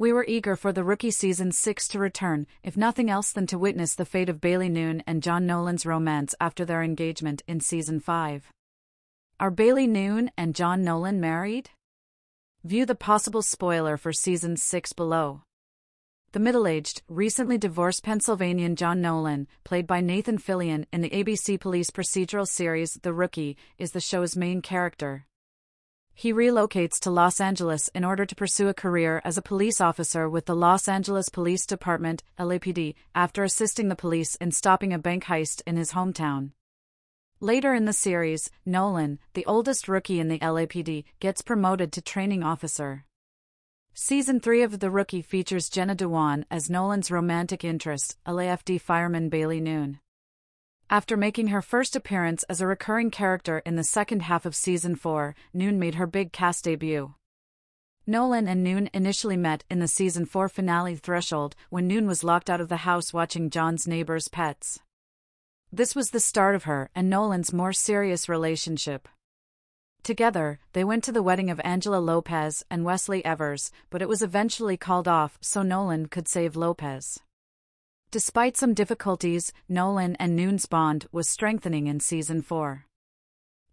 We were eager for the rookie season 6 to return, if nothing else than to witness the fate of Bailey Nune and John Nolan's romance after their engagement in season 5. Are Bailey Nune and John Nolan married? View the possible spoiler for season 6 below. The middle aged, recently divorced Pennsylvanian John Nolan, played by Nathan Fillion in the ABC police procedural series The Rookie, is the show's main character. He relocates to Los Angeles in order to pursue a career as a police officer with the Los Angeles Police Department, LAPD, after assisting the police in stopping a bank heist in his hometown. Later in the series, Nolan, the oldest rookie in the LAPD, gets promoted to training officer. Season 3 of The Rookie features Jenna Dewan as Nolan's romantic interest, LAFD fireman Bailey Nune. After making her first appearance as a recurring character in the second half of season 4, Nune made her big cast debut. Nolan and Nune initially met in the season 4 finale Threshold when Nune was locked out of the house watching John's neighbor's pets. This was the start of her and Nolan's more serious relationship. Together, they went to the wedding of Angela Lopez and Wesley Evers, but it was eventually called off so Nolan could save Lopez. Despite some difficulties, Nolan and Nune's bond was strengthening in season 4.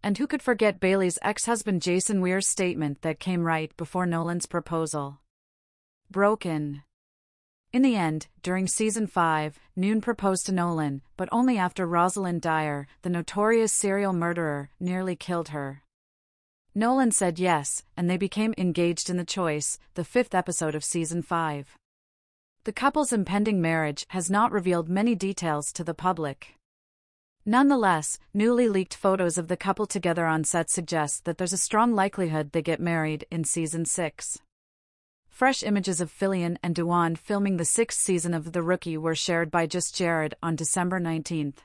And who could forget Bailey's ex husband Jason Weir's statement that came right before Nolan's proposal? Broken. In the end, during season 5, Nune proposed to Nolan, but only after Rosalind Dyer, the notorious serial murderer, nearly killed her. Nolan said yes, and they became engaged in The Choice, the fifth episode of season 5. The couple's impending marriage has not revealed many details to the public. Nonetheless, newly leaked photos of the couple together on set suggest that there's a strong likelihood they get married in season 6. Fresh images of Fillion and Dewan filming the sixth season of The Rookie were shared by Just Jared on December 19th.